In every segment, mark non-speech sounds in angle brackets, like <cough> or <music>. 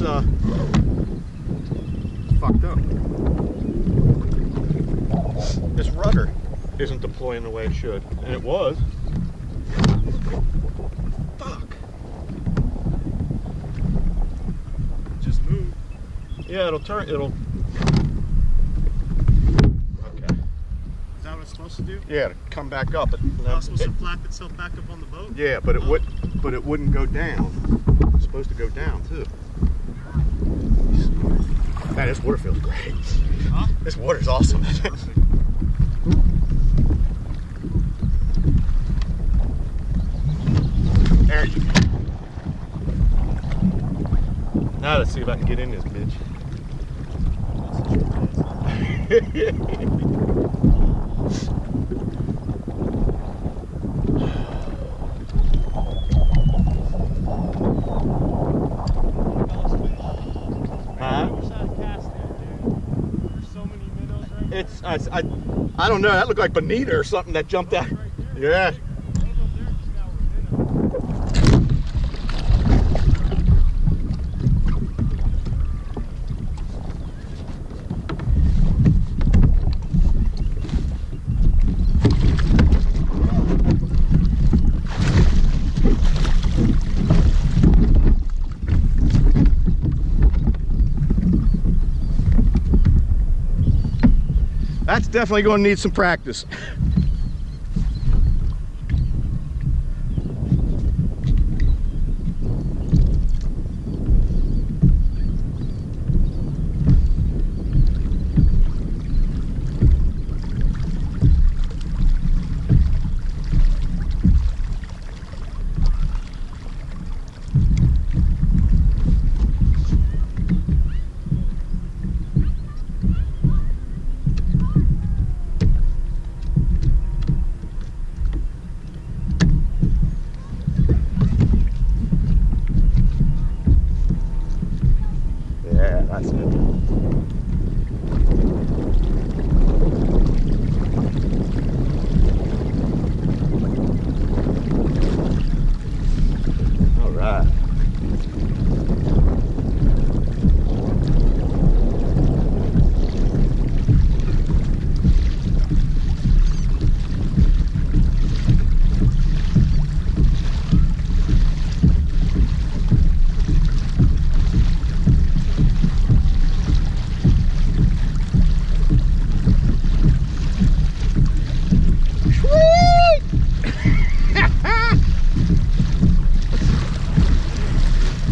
it's uh, fucked up. This rudder isn't deploying the way it should, and it was. Fuck. Just move. Yeah, it'll turn. It'll. Okay. Is that what it's supposed to do? Yeah, to come back up. It, It's not supposed it- to flap itself back up on the boat? yeah, but it would. But it wouldn't go down. It's supposed to go down too. Man, this water feels great. Huh? This water's awesome. there you go. Now let's see if I can get in this bitch. <laughs> Huh? It's I, I, I don't know. That looked like bonita or something that jumped out. Yeah. That's definitely going to need some practice. Yeah, that's it. All right.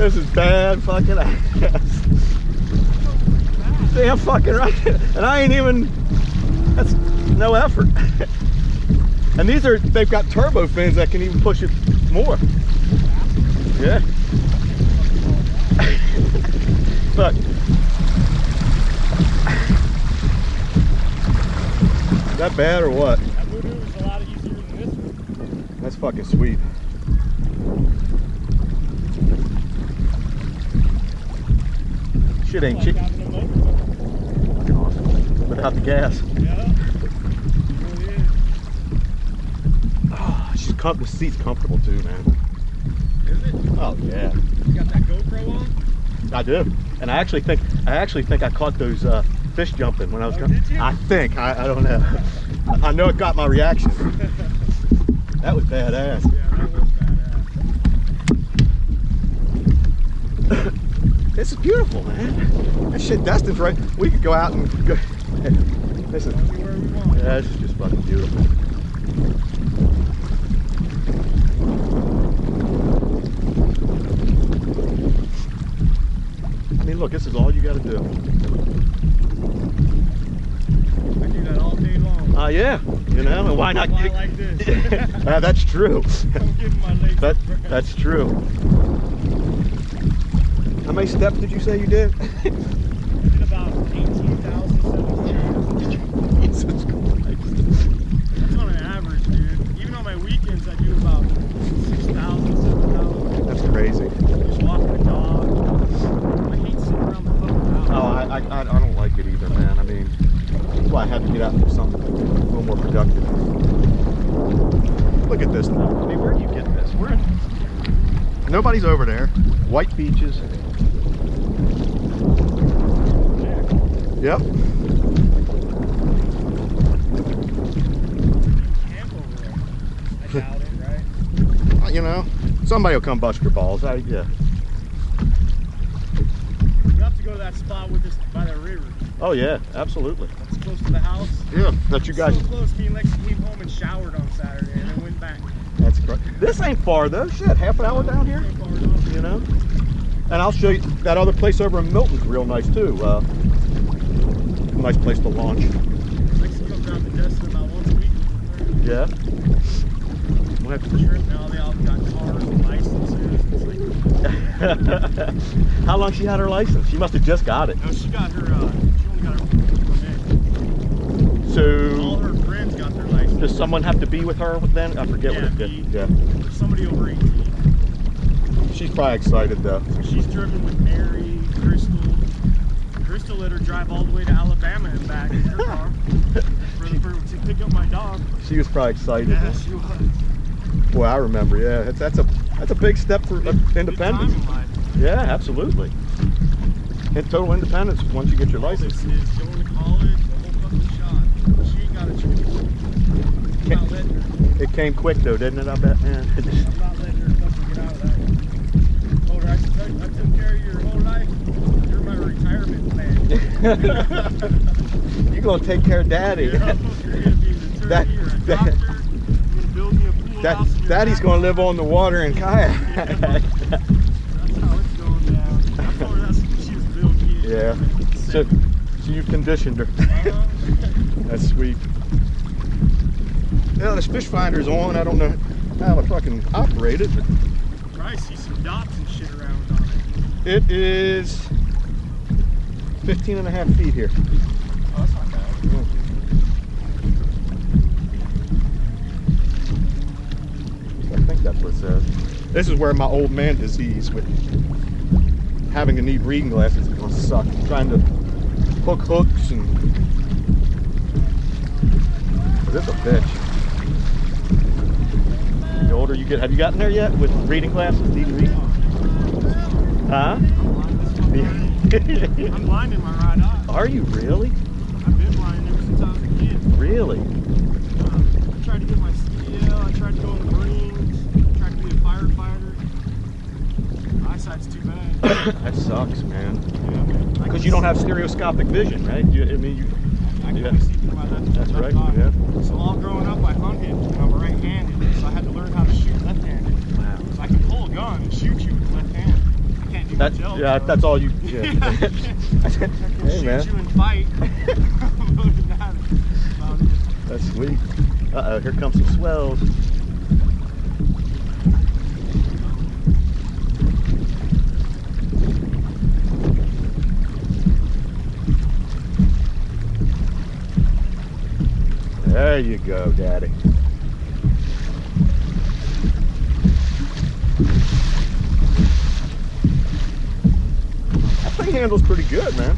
This is bad fucking ass. Damn fucking right. And I ain't even, that's no effort. And these are, they've got turbo fins that can even push it more. Yeah. Look. Is that bad or what? That voodoo is a lot easier than this one. That's fucking sweet. Shit ain't cheap. having a motor. Fucking awesome. Without the gas. Yeah. Oh, she's com- the seat's comfortable too, man. Is it? Oh yeah, You got that GoPro on? I do. And I actually think I actually think I caught those uh, fish jumping when I was Oh, coming. I think I, I don't know. I know it got my reaction. <laughs> That was badass. Yeah, that was badass. <laughs> This is beautiful, man. That shit, Dustin's right. We could go out and go. This is Anywhere we want. yeah, this is just fucking beautiful. I mean, look, this is all you got to do. I do that all day long. Uh, yeah, you know, and why not? Why like this? Ah, <laughs> that's true. I'm giving my <laughs> legs That that's true. How many steps did you say you did? Did about 18,700. Jesus Christ. It's on an average, dude. Even on my weekends, I do about 6,000, 7,000. That's crazy. Dog. I. Oh, I, don't like it either, man. I mean, I have to get out and do something a little more productive. Look at this now. I mean, where do you get this? Where? Nobody's over there. White beaches. Yep. Camp over there. I doubt it, right? You know, somebody will come bust your balls. I, yeah. You have to go to that spot with this by the river. Oh yeah, absolutely. It's close to the house. Yeah, that you guys. So close. Me and Lex came home and showered on Saturday, and then went back. This ain't far though. Shit, half an hour down here. So far enough. You know. And I'll show you that other place over in Milton's real nice too. Uh, nice place to launch. Lex comes down to Destin about once a week. Yeah. We'll have to- Shrimp now. They all got cars and licenses. <laughs> How long she had her license? She must have just got it. no, she got her. Uh, she only got her permit. All So her friends got their license. Does someone have to be with her then? I forget Yeah, what it me. did. Yeah. There's somebody over 18. She's probably excited though. She's driven with Mary, Crystal. Crystal let her drive all the way to Alabama and back in her car for the, for, to pick up my dog. She was probably excited. Yeah, she was. Boy, I remember. Yeah, that's, that's a that's a big step for uh, Big independence. time in. Yeah, absolutely. And total independence once you get your All license. This is going to college, the whole fucking shot. She ain't got a choice. I'm not letting her. It came quick though, didn't it? I bet, man. I'm not letting her <laughs> fucking get out of that one. Told her I, took- I took care of your whole life. You're my retirement plan. You're gonna take care of daddy. You're gonna be an <laughs> attorney That- a that- doctor. You're gonna build me a pool That, house daddy's gonna live on the water and kayak. That's how it's going down. I told her that's what she was built in. Yeah. so, so you conditioned her. Uh-huh. <laughs> That's sweet. Yeah, this fish finder's on. I don't know how to fucking operate it, but Probably see some dots and shit around on it. it is 15 and a half feet here. Oh, that's not bad. I think that's what it says. This is where my old man disease with having to need reading glasses is gonna suck. Trying to hook hooks and this is a bitch. The older you get, have you gotten there yet with reading glasses? Read? Huh? <laughs> I'm blind in my right eye. Are you really? I've been blind ever since I was a kid. Really? Um, I tried to get my CDL, I tried to go in the Marines, I tried to be a firefighter. My eyesight's too bad. <coughs> that sucks, man. Yeah, Because you don't have stereoscopic vision, right? You, I mean, you, I can yeah. see through my left That's left right, eye. yeah. So all growing up, I hunted, and I'm right-handed, so I had to learn how to shoot left-handed. wow. So I can pull a gun and shoot you with left hand. I can't do That, much else. yeah, though. that's all you. <laughs> Yeah. I can hey <laughs> shoot man, you and fight. Other than that, that's about it. that's sweet. Uh oh, here comes some swells. There you go, Daddy. Handles pretty good, man.